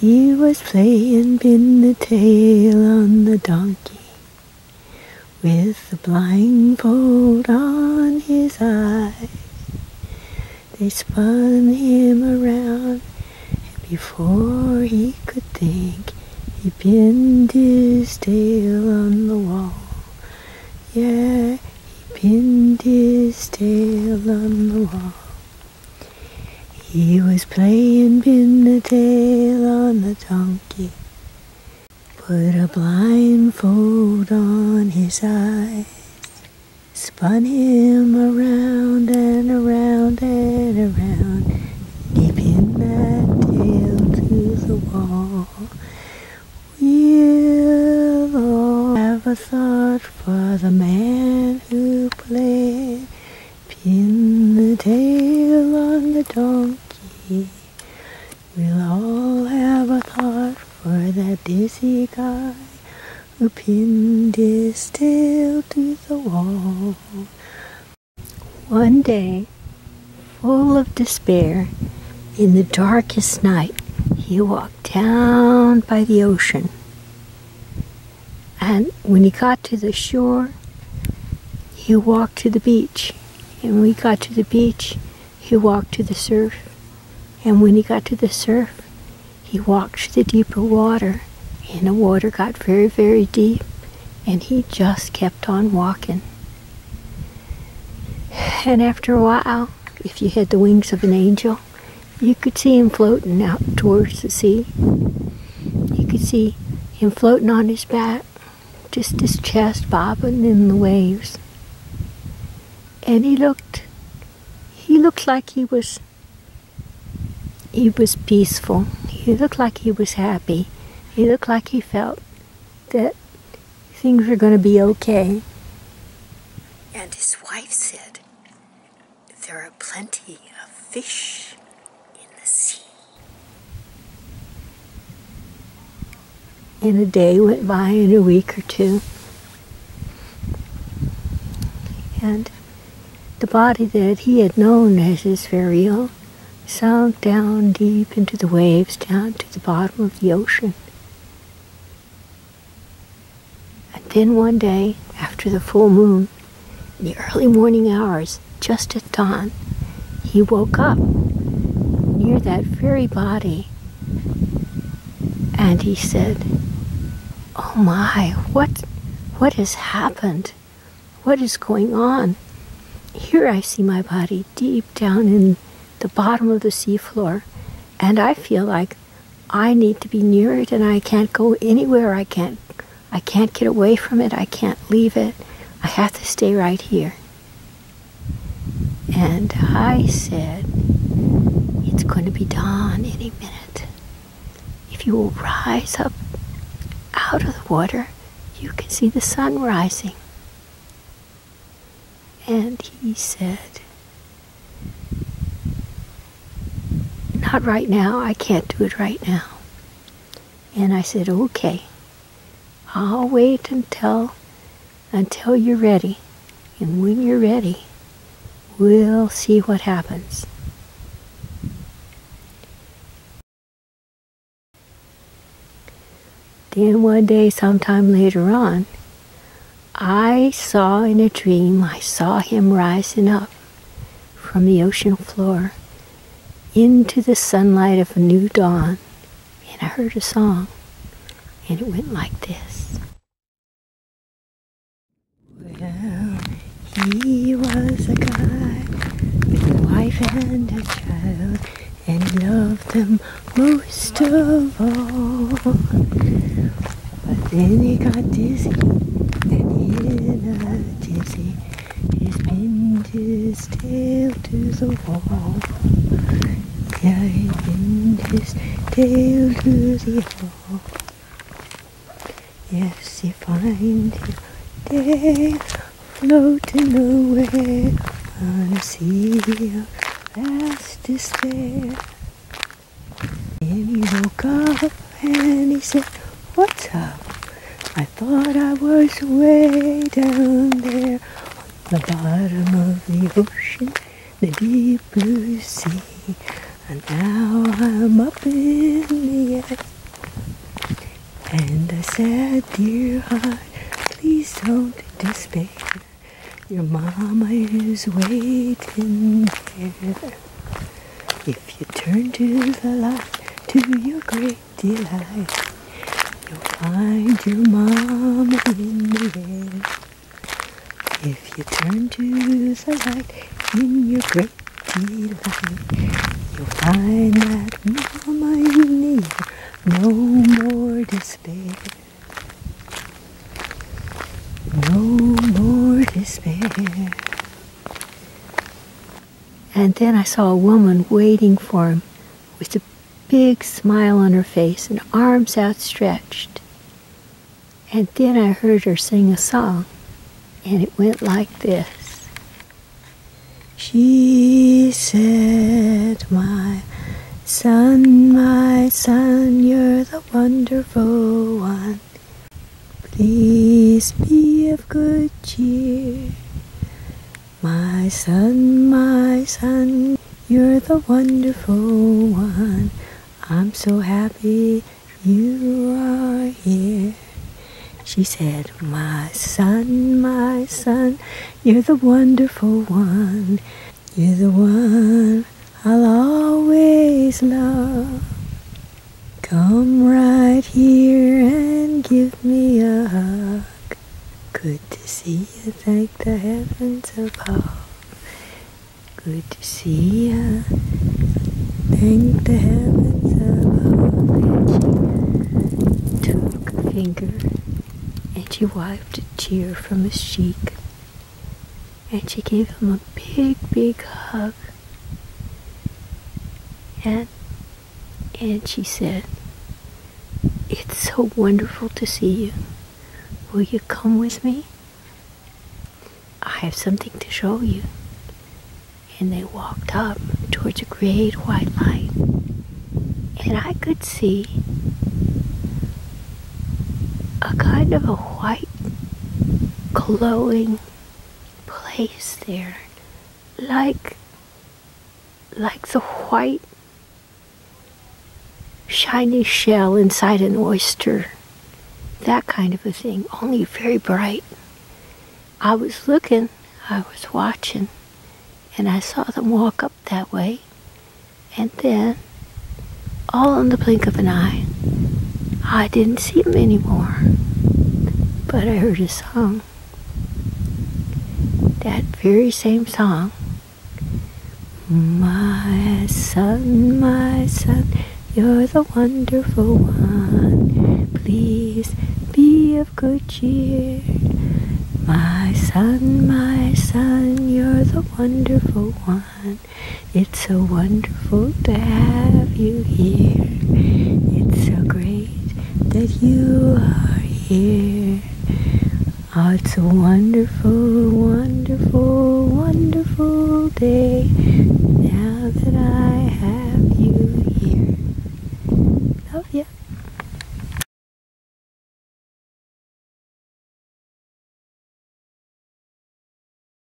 He was playing pin the tail on the donkey with the blindfold on his eyes. They spun him around, and before he could think, he pinned his tail on the wall. Yeah, he pinned his tail on the wall. He was playing pin the tail on the donkey. Put a blindfold on his eyes. Spun him around and around and around. He pinned that tail to the wall. We'll all have a thought for the man who played. Pin the tail the donkey. We'll all have a thought for that dizzy guy who pinned his tail to the wall. One day, full of despair, in the darkest night, he walked down by the ocean. And when he got to the shore, he walked to the beach. And when he got to the beach, he walked to the surf. And when he got to the surf, he walked to the deeper water. And the water got very, very deep. And he just kept on walking. And after a while, if you had the wings of an angel, you could see him floating out towards the sea. You could see him floating on his back, just his chest bobbing in the waves. And he looked, he looked like he was, he was peaceful. He looked like he was happy. He looked like he felt that things were going to be okay. And his wife said, There are plenty of fish in the sea. And a day went by and a week or two. And the body that he had known as his very own sunk down deep into the waves, down to the bottom of the ocean. And then one day, after the full moon, in the early morning hours, just at dawn, he woke up near that very body. And he said, Oh my, what, what has happened? What is going on? Here I see my body deep down in the bottom of the seafloor, and I feel like I need to be near it and I can't go anywhere. I can't I can't get away from it. I can't leave it. I have to stay right here. And I said, It's going to be dawn any minute. If you will rise up out of the water, you can see the sun rising. And he said, Not right now. I can't do it right now. And I said, Okay. I'll wait until until you're ready. And when you're ready, we'll see what happens. Then one day, sometime later on, I saw in a dream, I saw him rising up from the ocean floor into the sunlight of a new dawn, and I heard a song, and it went like this. Well, he was a guy with a wife and a child, and he loved them most of all. But then he got dizzy, and in a dizzy, he pinned his tail to the wall. Yeah, he pinned his tail to the wall. Yes, he find his tail floating away on a sea of vast despair. And he woke up and he said, What's up? I thought I was way down there on the bottom of the ocean, the deep blue sea. And now I'm up in the air. And I said, dear heart, please don't despair. Your mama is waiting there. If you turn to the light, to your great delight, find your mama in the. If you turn to the light in your great delight, you'll find that mama the air. No more despair. No more despair. And then I saw a woman waiting for him with a big smile on her face and arms outstretched. And then I heard her sing a song, and it went like this. She said, My son, my son, you're the wonderful one. Please be of good cheer. My son, my son, you're the wonderful one. I'm so happy you are here. She said, My son, my son, you're the wonderful one. You're the one I'll always love. Come right here and give me a hug. Good to see you, thank the heavens above. Good to see you, thank the heavens above. She took a finger and she wiped a tear from his cheek. And she gave him a big, big hug. And, and she said, It's so wonderful to see you. Will you come with me? I have something to show you. And they walked up towards a great white light. And I could see kind of a white, glowing place there. Like, like the white, shiny shell inside an oyster that kind of a thing, only very bright. I was looking, I was watching, and I saw them walk up that way, and then, all in the blink of an eye, I didn't see them anymore, but I heard a song. That very same song. My son, my son, you're the wonderful one. Please be of good cheer. My son, my son, you're the wonderful one. It's so wonderful to have you here. It's so great that you are here. Oh, it's a wonderful, wonderful, wonderful day